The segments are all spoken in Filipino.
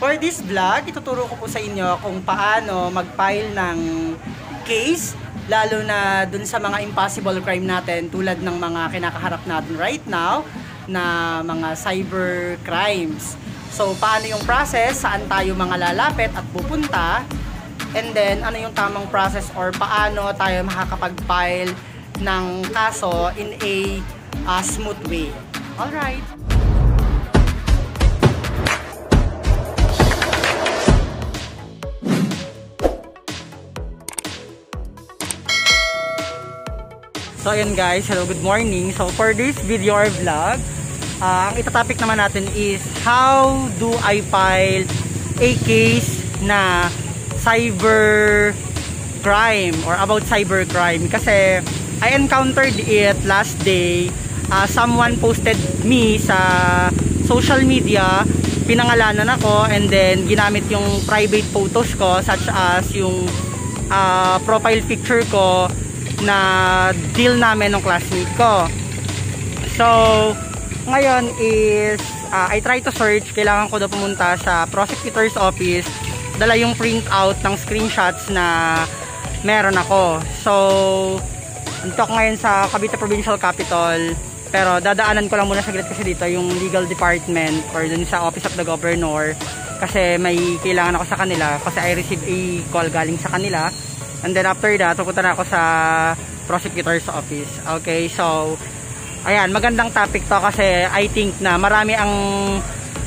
For this vlog, ituturo ko po sa inyo kung paano mag-file ng case lalo na dun sa mga impossible crime natin tulad ng mga kinakaharap natin right now na mga cyber crimes. So, paano yung process, saan tayo mga lalapit at pupunta, and then ano yung tamang process or paano tayo makakapag-file ng kaso in a uh, smooth way. Alright. So ayun guys, hello, good morning. So for this video or vlog, uh, ang itatopic naman natin is how do I file a case na cyber crime or about cyber crime? Kasi I encountered it last day. Uh, someone posted me sa social media. Pinangalanan ako and then ginamit yung private photos ko such as yung uh, profile picture ko na deal namin ng classmate ko. So, ngayon is uh, I try to search, kailangan ko daw pumunta sa prosecutor's office, dala yung print out ng screenshots na meron ako. So, nito ako ngayon sa Cavite Provincial Capital, pero dadaanan ko lang muna saglit kasi dito yung legal department or dun sa office of the governor kasi may kailangan ako sa kanila kasi I received a call galing sa kanila And then after that, pupunta na ako sa prosecutor's office. Okay, so ayan, magandang topic to kasi I think na marami ang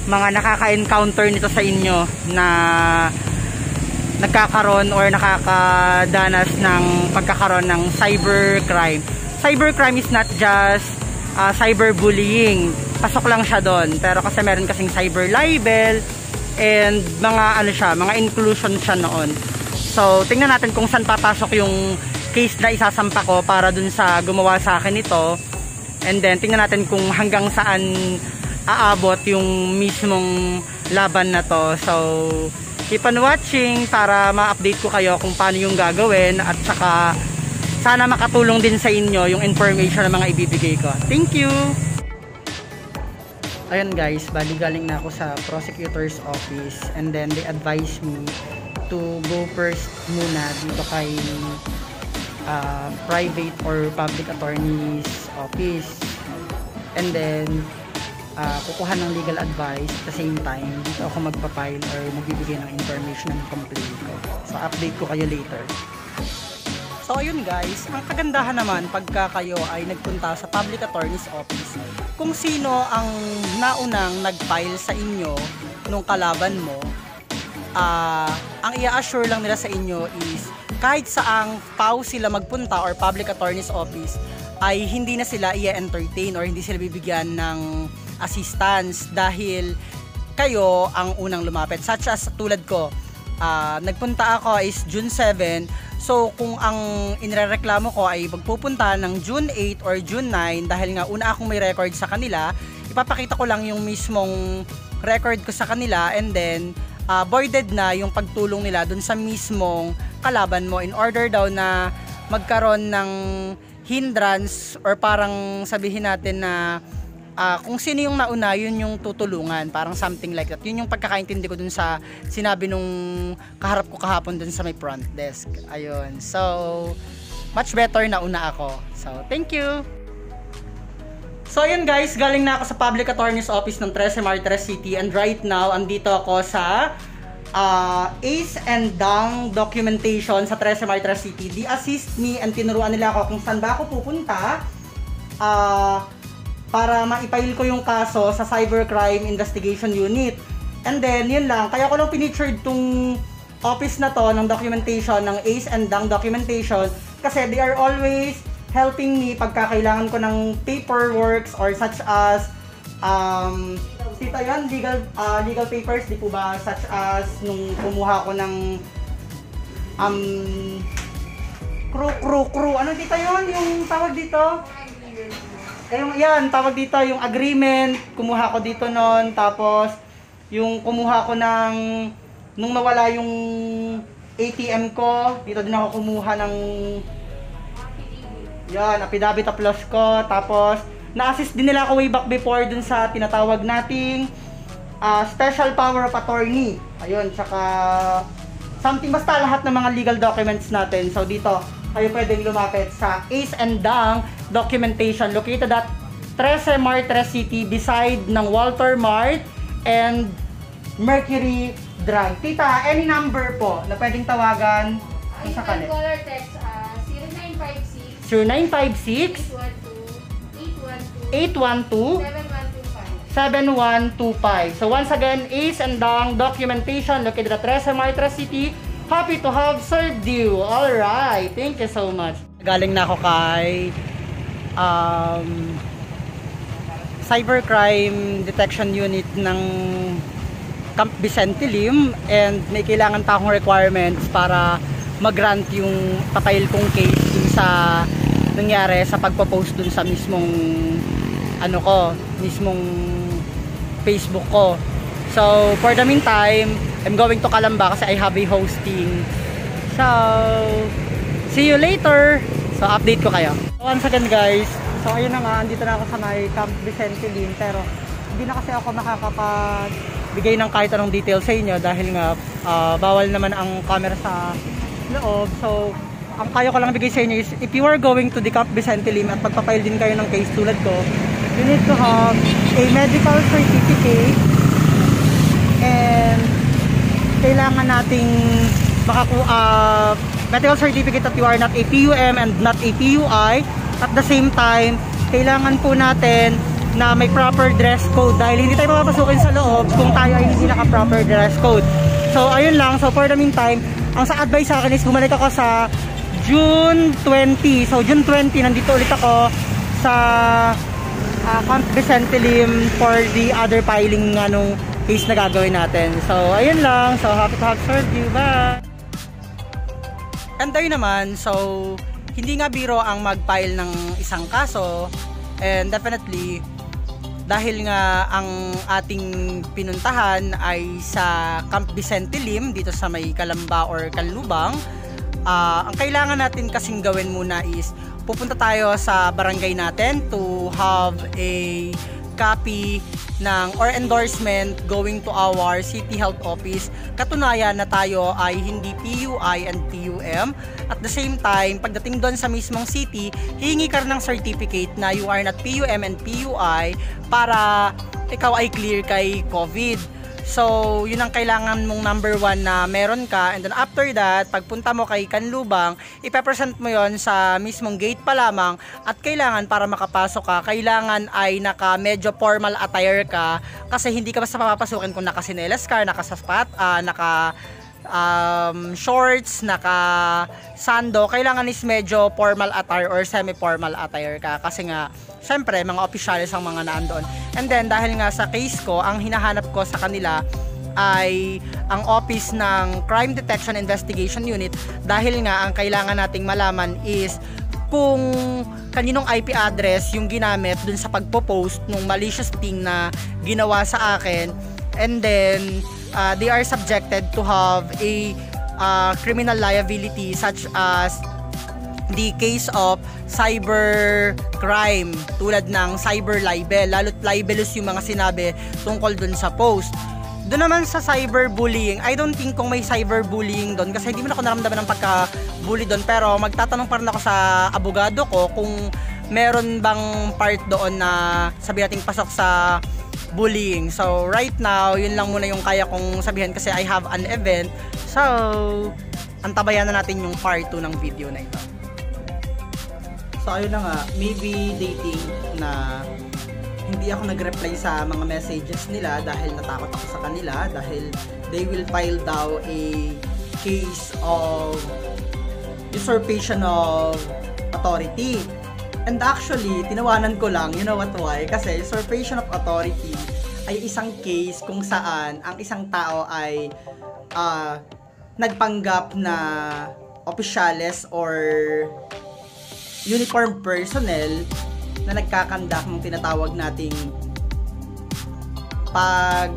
mga nakaka-encounter nito sa inyo na nagkakaroon or nakakadanas ng pagkakaroon ng cybercrime. Cybercrime is not just uh, cyberbullying. Pasok lang siya doon. Pero kasi meron kasing cyber libel and mga ano siya, mga inclusion siya noon. So, tingnan natin kung saan papasok yung case na isasampa ko para dun sa gumawa sa akin ito. And then, tingnan natin kung hanggang saan aabot yung mismong laban na to. So, keep on watching para ma-update ko kayo kung paano yung gagawin at saka sana makatulong din sa inyo yung information na mga ibibigay ko. Thank you! Ayun guys, bali galing na ako sa prosecutor's office and then they advise me to go first muna dito kay uh, private or public attorney's office. And then uh, kukuha ng legal advice at the same time dito ako magpa-file or magbibigay ng information ng complaint. Ko so update ko kayo later. So ayun guys, ang kagandahan naman pagka kayo ay nagpunta sa public attorney's office, kung sino ang naunang nag-file sa inyo nung kalaban mo, uh, ang i-assure lang nila sa inyo is kahit saang PAW sila magpunta or public attorney's office ay hindi na sila i-entertain or hindi sila bibigyan ng assistance dahil kayo ang unang lumapit. Such as tulad ko uh, nagpunta ako is June 7 so kung ang inirereklamo ko ay magpupunta ng June 8 or June 9 dahil nga una akong may record sa kanila ipapakita ko lang yung mismong record ko sa kanila and then uh, voided na yung pagtulong nila dun sa mismong kalaban mo in order daw na magkaroon ng hindrance or parang sabihin natin na uh, kung sino yung nauna, yun yung tutulungan. Parang something like that. Yun yung pagkakaintindi ko dun sa sinabi nung kaharap ko kahapon dun sa may front desk. Ayun. So, much better na una ako. So, thank you! So ayun guys, galing na ako sa Public Attorney's Office ng Trece Martires City and right now, andito ako sa uh, Ace and Dang documentation sa Trece Martires City. They assist me and tinuruan nila ako kung saan ba ako pupunta uh, para maipail ko yung kaso sa Cybercrime Investigation Unit. And then, yun lang. Kaya ko lang pinictured tong office na to ng documentation ng Ace and Dang documentation kasi they are always helping me pagka kailangan ko ng paperworks or such as um, tita yan, legal, uh, legal papers, di po ba? Such as nung kumuha ko ng um, crew, crew, crew. Ano tita yon Yung tawag dito? Eh, yung, yan, tawag dito, yung agreement. Kumuha ko dito noon. Tapos, yung kumuha ko ng, nung nawala yung ATM ko, dito din ako kumuha ng yan, affidavit of loss ko. Tapos, na-assist din nila ako way back before dun sa tinatawag nating ah, special power of attorney. Ayun, saka something basta lahat ng mga legal documents natin. So dito, kayo pwedeng lumapit sa Ace and Dang Documentation located at 13 Martres City beside ng Walter Mart and Mercury Drive. Tita, any number po na pwedeng tawagan sa can kalit? call or text uh, 0956 0956 812 812 7125. 7125. So once again, Ace and Dong Documentation located at Tresa Martra City. Happy to have served you. Alright, thank you so much. Galing na ako kay um, Cybercrime Detection Unit ng Camp Vicente Lim and may kailangan pa akong requirements para mag-grant yung papayil kong case sa nangyari sa pagpo-post dun sa mismong ano ko, mismong Facebook ko. So, for the meantime, I'm going to Calamba kasi I have a hosting. So, see you later. So, update ko kayo. Once again guys, so ayun na nga, andito na ako sa may Camp Vicente Lim, pero hindi na kasi ako makakapagbigay ng kahit anong details sa inyo dahil nga ah, bawal naman ang camera sa loob. So, ang kaya ko lang bigay sa inyo is if you are going to the Camp Vicente Lim at magpapail din kayo ng case tulad ko, you need to have a medical certificate and kailangan nating makaku uh, medical certificate that you are not a PUM and not a PUI. At the same time, kailangan po natin na may proper dress code dahil hindi tayo mapapasukin sa loob kung tayo ay hindi naka-proper dress code. So, ayun lang. So, for the meantime, ang sa advice sa akin is bumalik ako sa June 20. So, June 20, nandito ulit ako sa uh, Camp Vicente Lim for the other filing nga nung case na gagawin natin. So, ayun lang. So, happy to have served you. Bye! And naman, so, hindi nga biro ang mag-file ng isang kaso. And definitely, dahil nga ang ating pinuntahan ay sa Camp Vicente Lim dito sa may Kalamba or Kanlubang ah, ang kailangan natin kasing gawin muna is pupunta tayo sa barangay natin to have a copy ng or endorsement going to our city health office. Katunayan na tayo ay hindi PUI and PUM at the same time pagdating doon sa mismong city hihingi ka ng certificate na you are not PUM and PUI para ikaw ay clear kay COVID So, yun ang kailangan mong number one na meron ka. And then after that, pagpunta mo kay Kanlubang, ipepresent mo yon sa mismong gate pa lamang. At kailangan para makapasok ka, kailangan ay naka medyo formal attire ka. Kasi hindi ka basta papapasukin kung nakasinelas ka, nakasapat, ah, naka um, shorts, naka sando, kailangan is medyo formal attire or semi-formal attire ka. Kasi nga syempre mga opisyalis ang mga naandoon. And then dahil nga sa case ko, ang hinahanap ko sa kanila ay ang office ng Crime Detection Investigation Unit. Dahil nga ang kailangan nating malaman is kung kaninong IP address yung ginamit dun sa pagpo-post ng malicious thing na ginawa sa akin. And then uh, they are subjected to have a uh, criminal liability such as the case of cyber crime tulad ng cyber libel lalo't libelous yung mga sinabi tungkol dun sa post. Doon naman sa cyberbullying, I don't think kung may cyberbullying doon kasi hindi mo na ako naramdaman ng pagka-bully doon pero magtatanong pa rin ako sa abogado ko kung meron bang part doon na sabi nating pasok sa bullying. So right now, yun lang muna yung kaya kong sabihin kasi I have an event. So, antabayan na natin yung part 2 ng video na ito. So ayun na nga, maybe dating na hindi ako nag-reply sa mga messages nila dahil natakot ako sa kanila dahil they will file daw a case of usurpation of authority. And actually, tinawanan ko lang, you know what why? Kasi usurpation of authority ay isang case kung saan ang isang tao ay ah, nagpanggap na opisyales or uniform personnel na nagkakandak ng tinatawag nating pag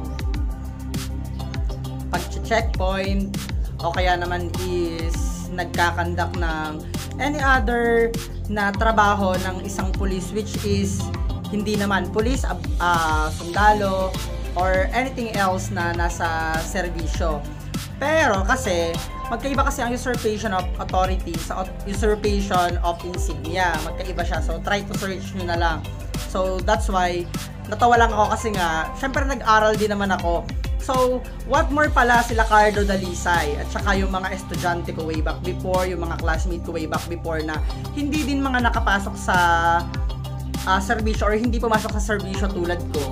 pag checkpoint o kaya naman is nagkakandak ng any other na trabaho ng isang police which is hindi naman police, uh, sundalo, or anything else na nasa serbisyo. Pero kasi, magkaiba kasi ang usurpation of authority sa usurpation of insignia. Magkaiba siya. So, try to search nyo na lang. So, that's why, natawa lang ako kasi nga, syempre nag-aral din naman ako. So, what more pala sila Cardo Dalisay at saka yung mga estudyante ko way back before, yung mga classmate ko way back before na hindi din mga nakapasok sa uh, serbisyo or hindi pumasok sa serbisyo tulad ko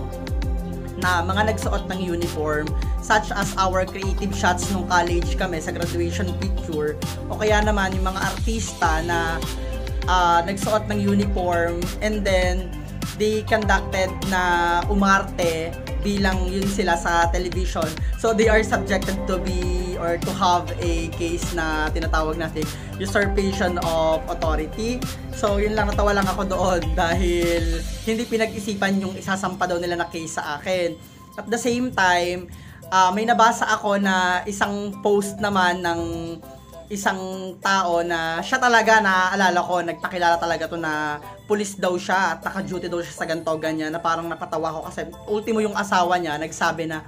na mga nagsuot ng uniform such as our creative shots nung college kami sa graduation picture o kaya naman yung mga artista na uh, nagsuot ng uniform and then they conducted na umarte bilang yun sila sa television. So they are subjected to be or to have a case na tinatawag natin usurpation of authority. So yun lang natawa lang ako doon dahil hindi pinag-isipan yung isasampa daw nila na case sa akin. At the same time, uh, may nabasa ako na isang post naman ng isang tao na siya talaga naaalala ko, nagpakilala talaga to na pulis daw siya at naka-duty daw siya sa ganto ganyan na parang napatawa ko kasi ultimo yung asawa niya nagsabi na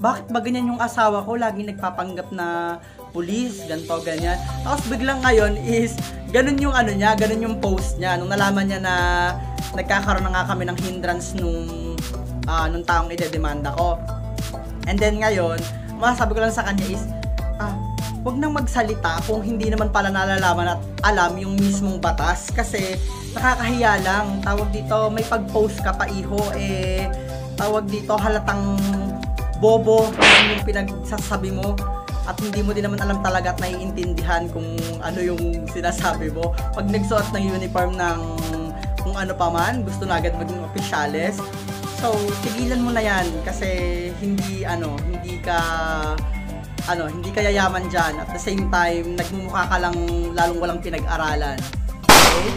bakit ba ganyan yung asawa ko laging nagpapanggap na pulis, ganto ganyan. Tapos biglang ngayon is ganun yung ano niya, ganun yung post niya nung nalaman niya na nagkakaroon na nga kami ng hindrance nung uh, nung taong idedemanda ko. And then ngayon, masasabi ko lang sa kanya is ah, wag nang magsalita kung hindi naman pala nalalaman at alam yung mismong batas. Kasi nakakahiya lang. Tawag dito may pag-post ka pa iho. Eh tawag dito halatang bobo yung pinagsasabi mo. At hindi mo din naman alam talaga at naiintindihan kung ano yung sinasabi mo. Pag nagsuot ng uniform ng kung ano pa man gusto na agad maging opisyales. So tigilan mo na yan kasi hindi ano hindi ka ano, hindi ka yayaman dyan. At the same time, nagmumukha ka lang lalong walang pinag-aralan. Okay?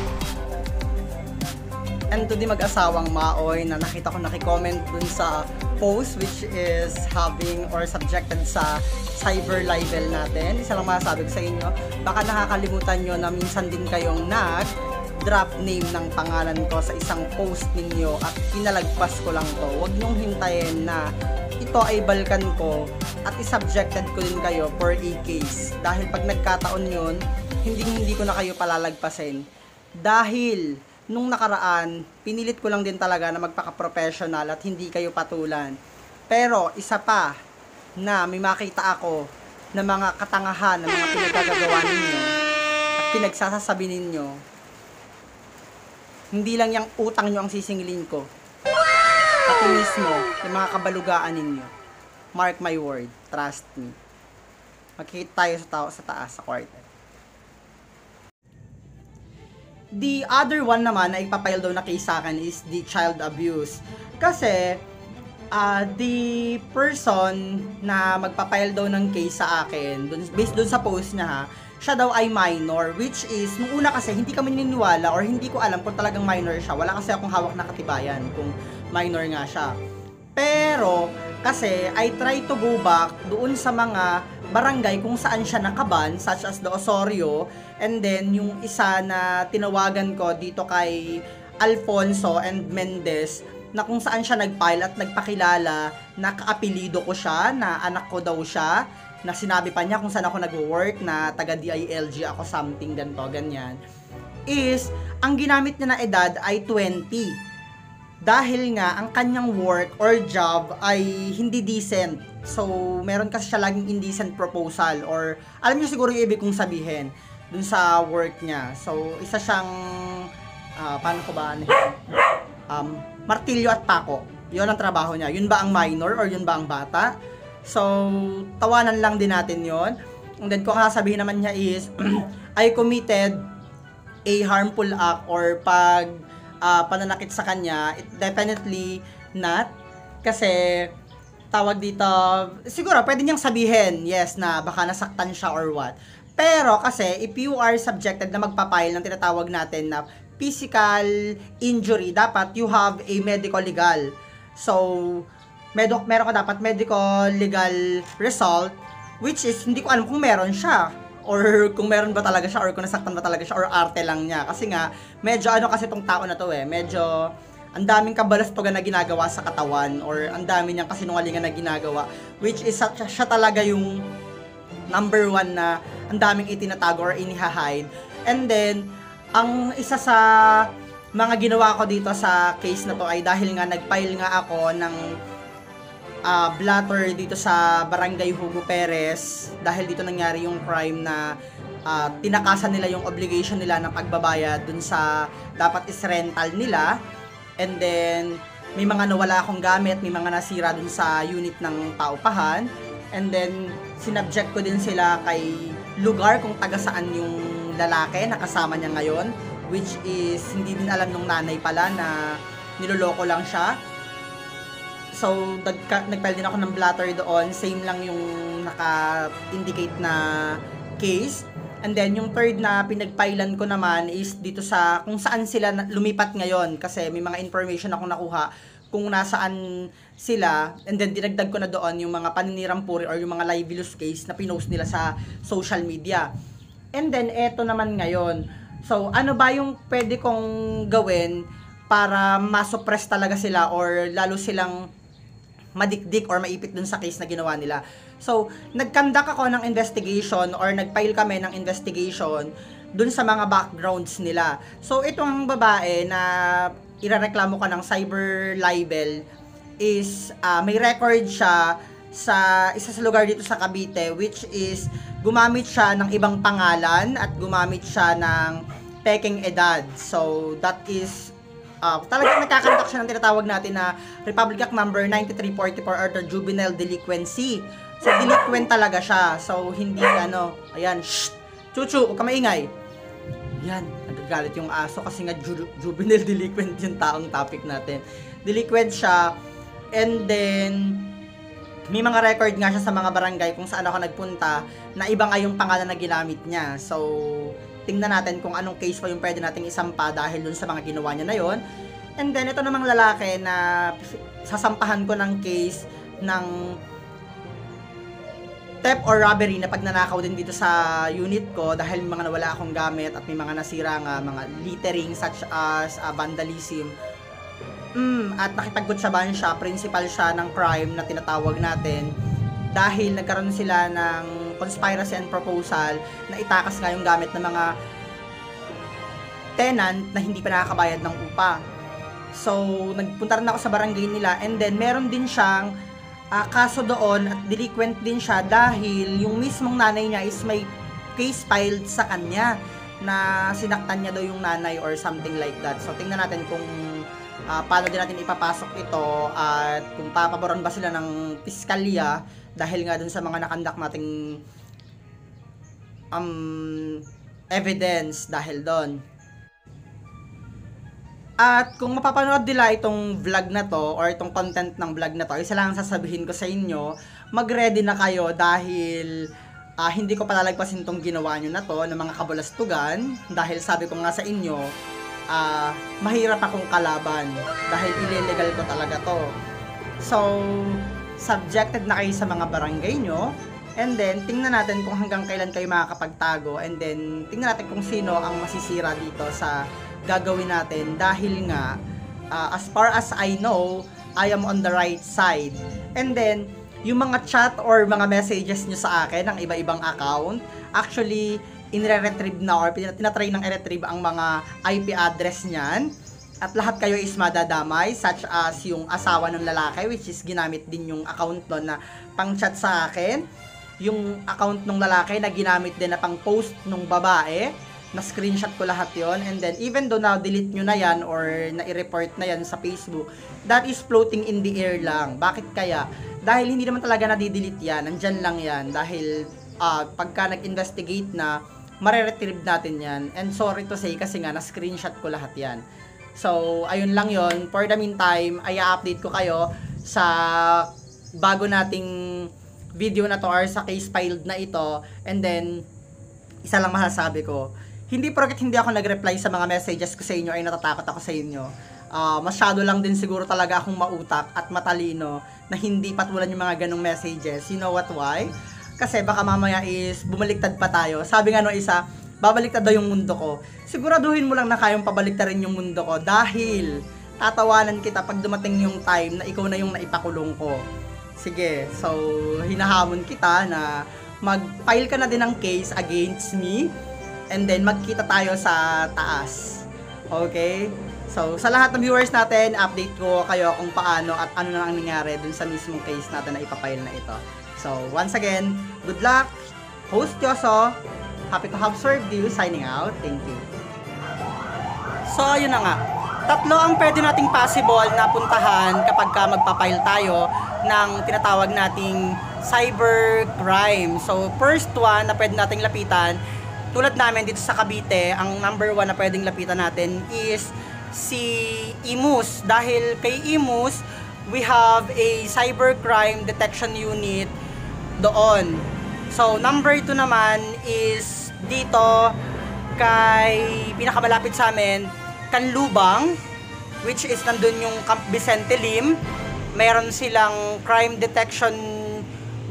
And to di mag-asawang maoy na nakita ko nakicomment dun sa post which is having or subjected sa cyber libel natin. Isa lang masasabi ko sa inyo, baka nakakalimutan nyo na minsan din kayong nag drop name ng pangalan ko sa isang post ninyo at pinalagpas ko lang to. Huwag nyong hintayin na ito ay balkan ko at isubjected ko din kayo for a case. Dahil pag nagkataon yun, hindi hindi ko na kayo palalagpasin. Dahil nung nakaraan, pinilit ko lang din talaga na magpaka-professional at hindi kayo patulan. Pero isa pa na may makita ako na mga katangahan na mga pinagkagagawa ninyo at pinagsasasabi ninyo, hindi lang yung utang nyo ang sisingilin ko, Pati mismo, yung mga kabalugaan ninyo. Mark my word. Trust me. Magkikita tayo sa tao sa taas, sa quarter. The other one naman na ipapile daw na case sa akin is the child abuse. Kasi, uh, the person na magpapile daw ng case sa akin, dun, based dun sa post niya ha, siya daw ay minor, which is, nung una kasi, hindi kami niniwala or hindi ko alam kung talagang minor siya. Wala kasi akong hawak na katibayan kung minor nga siya. Pero, kasi I try to go back doon sa mga barangay kung saan siya nakaban, such as the Osorio, and then yung isa na tinawagan ko dito kay Alfonso and Mendez, na kung saan siya nag-file at nagpakilala na kaapelido ko siya, na anak ko daw siya, na sinabi pa niya kung saan ako nag-work, na taga DILG ako, something ganito, ganyan, is, ang ginamit niya na edad ay 20 dahil nga ang kanyang work or job ay hindi decent. So, meron kasi siya laging indecent proposal or alam niyo siguro yung ibig kong sabihin dun sa work niya. So, isa siyang uh, paano ko ba ano, um, martilyo at pako. Yun ang trabaho niya. Yun ba ang minor or yun ba ang bata? So, tawanan lang din natin yon. And then, kung sasabihin naman niya is, I committed a harmful act or pag uh, pananakit sa kanya, it definitely not. Kasi, tawag dito, siguro pwede niyang sabihin, yes, na baka nasaktan siya or what. Pero kasi, if you are subjected na magpapile ng tinatawag natin na physical injury, dapat you have a medical legal. So, medo, meron ka dapat medical legal result, which is, hindi ko alam kung meron siya. Or kung meron ba talaga siya or kung nasaktan ba talaga siya or arte lang niya. Kasi nga medyo ano kasi tong tao na to eh. Medyo ang daming kabalastugan na ginagawa sa katawan. Or ang dami niyang kasinungalingan na ginagawa which is siya, siya talaga yung number one na ang daming itinatago or inihahide. And then, ang isa sa mga ginawa ko dito sa case na to ay dahil nga nag-file nga ako ng uh, blatter dito sa Barangay Hugo Perez dahil dito nangyari yung crime na uh, tinakasan nila yung obligation nila ng pagbabayad dun sa dapat is rental nila And then, may mga nawala akong gamit, may mga nasira dun sa unit ng paupahan. And then, sinubject ko din sila kay lugar kung taga saan yung lalaki na kasama niya ngayon. Which is, hindi din alam nung nanay pala na niloloko lang siya. So, nagka, nagpile din ako ng blatter doon. Same lang yung naka-indicate na case. And then, yung third na pinagpailan ko naman is dito sa kung saan sila lumipat ngayon. Kasi may mga information ako nakuha kung nasaan sila. And then, dinagdag ko na doon yung mga paninirang puri or yung mga libelous case na pinost nila sa social media. And then, eto naman ngayon. So, ano ba yung pwede kong gawin para masuppress talaga sila or lalo silang madikdik or maipit dun sa case na ginawa nila. So, nagkandak ako ng investigation or nagfile kami ng investigation dun sa mga backgrounds nila. So, itong babae na irareklamo ka ng cyber libel is uh, may record siya sa isa sa lugar dito sa Cavite which is gumamit siya ng ibang pangalan at gumamit siya ng peking edad. So, that is uh, talagang nagkakandak siya ng tinatawag natin na Republic Act number 9344 or the juvenile delinquency. So, delinquent talaga siya. So, hindi ano, ayan, shh, chuchu, huwag ka maingay. Yan, nagagalit yung aso kasi nga ju- juvenile delinquent yung taong topic natin. Delinquent siya, and then, may mga record nga siya sa mga barangay kung saan ako nagpunta na iba nga yung pangalan na ginamit niya. So, tingnan natin kung anong case pa yung pwede nating isampa dahil dun sa mga ginawa niya na yon. And then, ito namang lalaki na sasampahan ko ng case ng theft or robbery na pagnanakaw din dito sa unit ko dahil mga nawala akong gamit at may mga nasira nga mga littering such as uh, vandalism. Mm, at nakipagkutsaban siya, principal siya ng crime na tinatawag natin dahil nagkaroon sila ng conspiracy and proposal na itakas nga yung gamit ng mga tenant na hindi pa nakakabayad ng upa. So, nagpunta rin ako sa barangay nila and then meron din siyang uh, kaso doon at delinquent din siya dahil yung mismong nanay niya is may case filed sa kanya na sinaktan niya daw yung nanay or something like that. So tingnan natin kung uh, paano din natin ipapasok ito at kung papaboran ba sila ng piskalya dahil nga dun sa mga nakandak nating um, evidence dahil doon. At kung mapapanood nila itong vlog na to or itong content ng vlog na to, isa lang sasabihin ko sa inyo, mag-ready na kayo dahil uh, hindi ko palalagpasin itong ginawa nyo na to ng mga kabalastugan dahil sabi ko nga sa inyo, uh, mahirap akong kalaban dahil illegal ko talaga to. So, subjected na kayo sa mga barangay nyo and then tingnan natin kung hanggang kailan kayo makakapagtago and then tingnan natin kung sino ang masisira dito sa gagawin natin dahil nga uh, as far as I know, I am on the right side. And then, yung mga chat or mga messages nyo sa akin ng iba-ibang account, actually, inre-retrieve na or tinatry ng i-retrieve ang mga IP address niyan. At lahat kayo is madadamay, such as yung asawa ng lalaki, which is ginamit din yung account doon na pang chat sa akin. Yung account ng lalaki na ginamit din na pang post ng babae na-screenshot ko lahat yon and then even though na-delete nyo na yan or na-report na yan sa Facebook, that is floating in the air lang. Bakit kaya? Dahil hindi naman talaga na-delete yan, nandyan lang yan dahil uh, pagka nag-investigate na, mare-retrieve natin yan. And sorry to say kasi nga na-screenshot ko lahat yan. So, ayun lang yon For the meantime, ay update ko kayo sa bago nating video na to or sa case filed na ito. And then, isa lang masasabi ko, hindi porket hindi ako nag-reply sa mga messages ko sa inyo ay natatakot ako sa inyo. Uh, masyado lang din siguro talaga akong mautak at matalino na hindi patulan yung mga ganong messages. You know what why? Kasi baka mamaya is bumaliktad pa tayo. Sabi nga no isa, babaliktad daw yung mundo ko. Siguraduhin mo lang na kayong pabaliktarin yung mundo ko dahil tatawanan kita pag dumating yung time na ikaw na yung naipakulong ko. Sige, so hinahamon kita na mag-file ka na din ng case against me and then magkita tayo sa taas. Okay? So, sa lahat ng viewers natin, update ko kayo kung paano at ano na ang nangyari dun sa mismong case natin na ipapile na ito. So, once again, good luck! Host Yoso, happy to have served you, signing out. Thank you. So, ayun na nga. Tatlo ang pwede nating possible na puntahan kapag ka magpapile tayo ng tinatawag nating cyber crime. So, first one na pwede nating lapitan, tulad namin dito sa Cavite, ang number one na pwedeng lapitan natin is si Imus. Dahil kay Imus, we have a cybercrime detection unit doon. So, number two naman is dito kay pinakamalapit sa amin, Kanlubang, which is nandun yung Camp Vicente Lim. Meron silang crime detection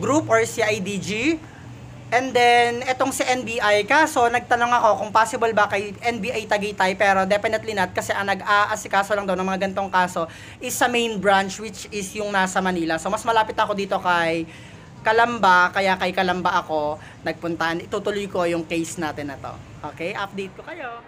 group or CIDG. And then, etong si NBI, kaso nagtanong ako kung possible ba kay NBI Tagaytay, pero definitely not kasi ang nag-aasikaso lang daw ng mga gantong kaso is sa main branch which is yung nasa Manila. So, mas malapit ako dito kay Kalamba, kaya kay Kalamba ako nagpuntahan. Itutuloy ko yung case natin na to. Okay, update ko kayo.